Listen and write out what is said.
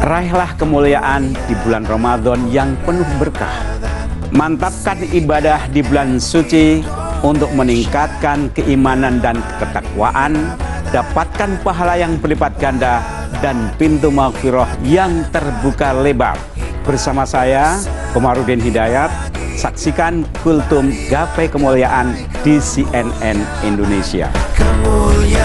Raihlah kemuliaan di bulan Ramadan yang penuh berkah. Mantapkan ibadah di bulan suci untuk meningkatkan keimanan dan ketakwaan, dapatkan pahala yang berlipat ganda dan pintu maghfirah yang terbuka lebar. Bersama saya, Komarudin Hidayat, saksikan Kultum Gapai Kemuliaan di CNN Indonesia. Kemuliaan